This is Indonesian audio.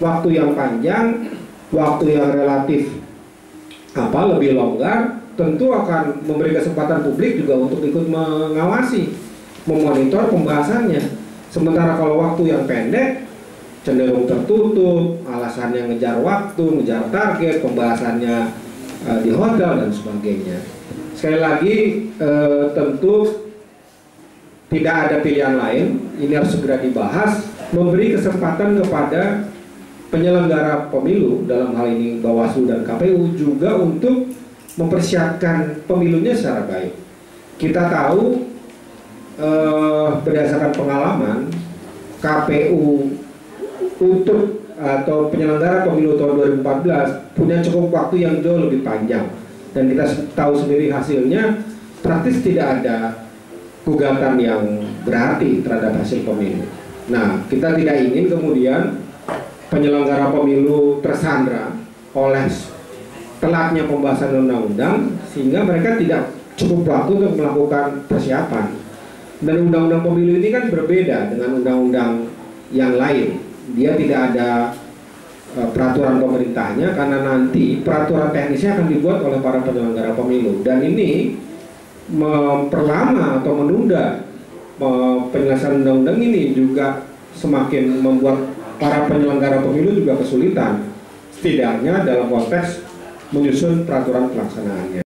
waktu yang panjang, waktu yang relatif apa lebih longgar, tentu akan memberi kesempatan publik juga untuk ikut mengawasi, memonitor pembahasannya. Sementara kalau waktu yang pendek, cenderung tertutup, alasannya ngejar waktu, ngejar target, pembahasannya uh, di hotel dan sebagainya. Sekali lagi uh, tentu tidak ada pilihan lain, ini harus segera dibahas, memberi kesempatan kepada penyelenggara pemilu dalam hal ini Bawaslu dan KPU juga untuk mempersiapkan pemilunya secara baik. Kita tahu eh, berdasarkan pengalaman KPU untuk atau penyelenggara pemilu tahun 2014 punya cukup waktu yang jauh lebih panjang dan kita tahu sendiri hasilnya praktis tidak ada gugatan yang berarti terhadap hasil pemilu. Nah, kita tidak ingin kemudian penyelenggara pemilu tersandra oleh telatnya pembahasan undang-undang sehingga mereka tidak cukup waktu untuk melakukan persiapan. Dan undang-undang pemilu ini kan berbeda dengan undang-undang yang lain. Dia tidak ada uh, peraturan pemerintahnya karena nanti peraturan teknisnya akan dibuat oleh para penyelenggara pemilu dan ini memperlama atau menunda penyelesaian undang-undang ini juga semakin membuat para penyelenggara pemilu juga kesulitan setidaknya dalam konteks menyusun peraturan pelaksanaannya.